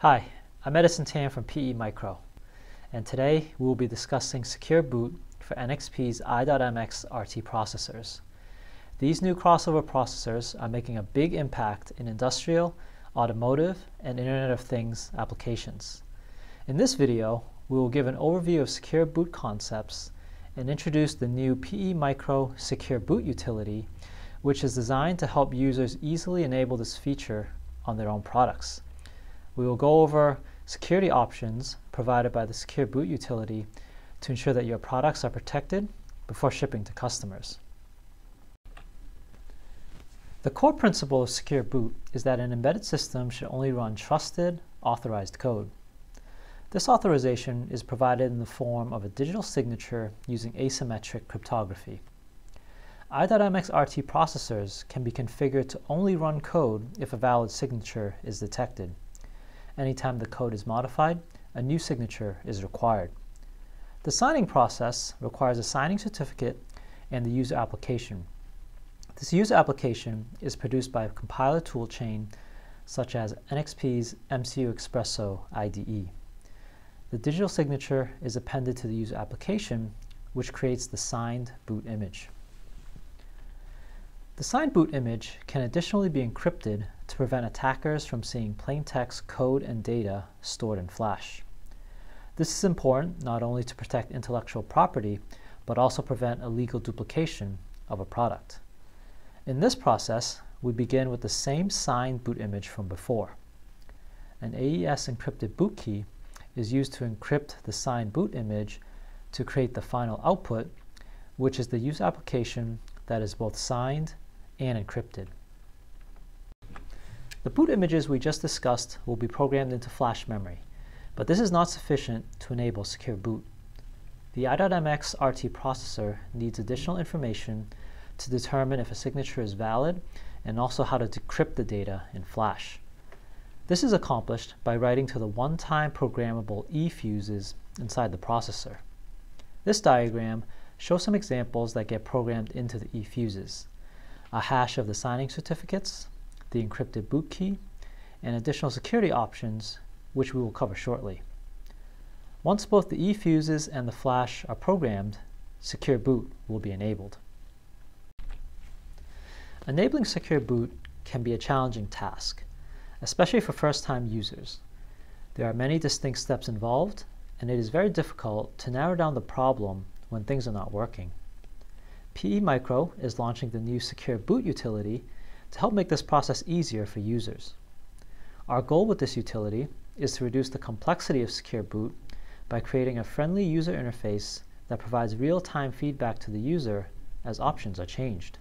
Hi, I'm Edison Tam from PEmicro, and today we will be discussing Secure Boot for NXP's i.MX RT processors. These new crossover processors are making a big impact in industrial, automotive, and Internet of Things applications. In this video, we will give an overview of Secure Boot concepts and introduce the new PEmicro Secure Boot utility, which is designed to help users easily enable this feature on their own products. We will go over security options provided by the Secure Boot utility to ensure that your products are protected before shipping to customers. The core principle of Secure Boot is that an embedded system should only run trusted, authorized code. This authorization is provided in the form of a digital signature using asymmetric cryptography. i.MX RT processors can be configured to only run code if a valid signature is detected. Anytime the code is modified, a new signature is required. The signing process requires a signing certificate and the user application. This user application is produced by a compiler toolchain such as NXP's MCUXpresso IDE. The digital signature is appended to the user application, which creates the signed boot image. The signed boot image can additionally be encrypted to prevent attackers from seeing plain text code and data stored in flash. This is important not only to protect intellectual property, but also prevent illegal duplication of a product. In this process, we begin with the same signed boot image from before. An AES encrypted boot key is used to encrypt the signed boot image to create the final output, which is the use application that is both signed and encrypted. The boot images we just discussed will be programmed into flash memory, but this is not sufficient to enable secure boot. The i.MX RT processor needs additional information to determine if a signature is valid and also how to decrypt the data in flash. This is accomplished by writing to the one-time programmable E fuses inside the processor. This diagram shows some examples that get programmed into the E fuses. A hash of the signing certificates, the encrypted boot key, and additional security options, which we will cover shortly. Once both the eFuses and the flash are programmed, Secure Boot will be enabled. Enabling Secure Boot can be a challenging task especially for first-time users. There are many distinct steps involved, and it is very difficult to narrow down the problem when things are not working. PEmicro is launching the new Secure Boot utility to help make this process easier for users. Our goal with this utility is to reduce the complexity of Secure Boot by creating a friendly user interface that provides real-time feedback to the user as options are changed.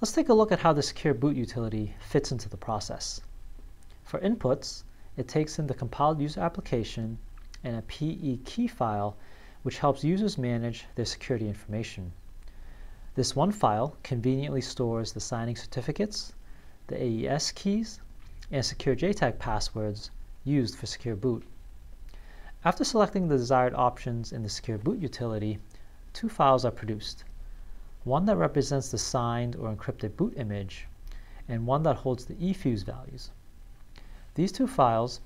Let's take a look at how the Secure Boot utility fits into the process. For inputs, it takes in the compiled user application and a PE key file, which helps users manage their security information. This one file conveniently stores the signing certificates, the AES keys, and secure JTAG passwords used for Secure Boot. After selecting the desired options in the Secure Boot utility, two files are produced. One that represents the signed or encrypted boot image, and one that holds the eFuse values. These two files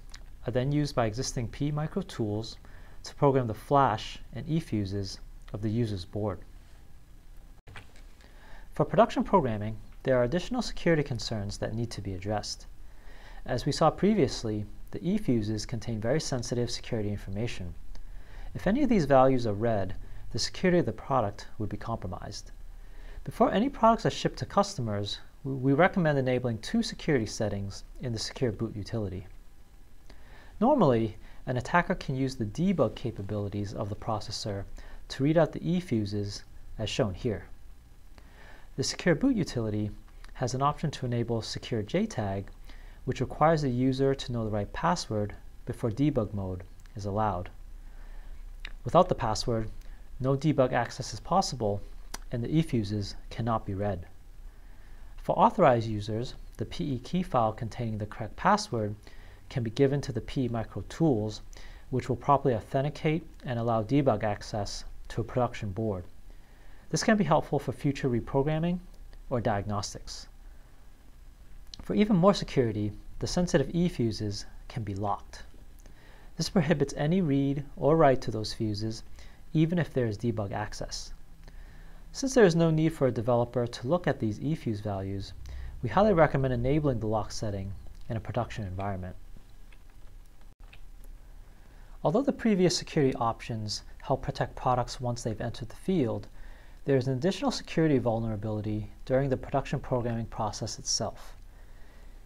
are then used by existing PEmicro tools to program the flash and eFuses of the user's board. For production programming, there are additional security concerns that need to be addressed. As we saw previously, the eFuses contain very sensitive security information. If any of these values are read, the security of the product would be compromised. Before any products are shipped to customers, we recommend enabling two security settings in the Secure Boot utility. Normally, an attacker can use the debug capabilities of the processor to read out the eFuses as shown here. The Secure Boot utility has an option to enable Secure JTAG, which requires the user to know the right password before debug mode is allowed. Without the password, no debug access is possible and the eFuses cannot be read. For authorized users, the PE key file containing the correct password can be given to the PEmicro tools, which will properly authenticate and allow debug access to a production board. This can be helpful for future reprogramming or diagnostics. For even more security, the sensitive E fuses can be locked. This prohibits any read or write to those fuses, even if there is debug access. Since there is no need for a developer to look at these E fuse values, we highly recommend enabling the lock setting in a production environment. Although the previous security options help protect products once they've entered the field, there is an additional security vulnerability during the production programming process itself.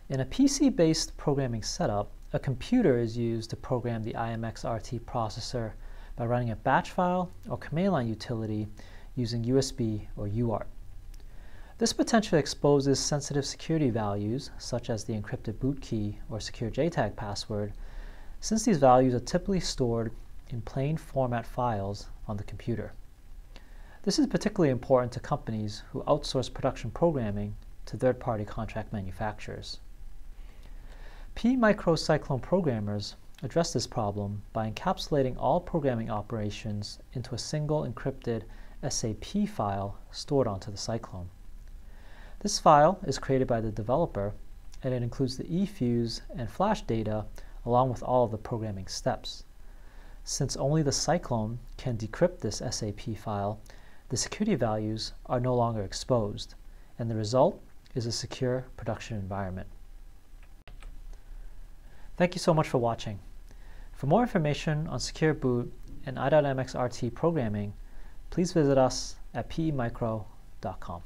In a PC-based programming setup, a computer is used to program the i.MX RT processor by running a batch file or command line utility using USB or UART. This potentially exposes sensitive security values, such as the encrypted boot key or secure JTAG password, since these values are typically stored in plain format files on the computer. This is particularly important to companies who outsource production programming to third-party contract manufacturers. PEmicro Cyclone programmers address this problem by encapsulating all programming operations into a single encrypted SAP file stored onto the Cyclone. This file is created by the developer and it includes the eFuse and flash data along with all of the programming steps. Since only the Cyclone can decrypt this SAP file, the security values are no longer exposed, and the result is a secure production environment. Thank you so much for watching. For more information on Secure Boot and i.MX RT programming, please visit us at pemicro.com.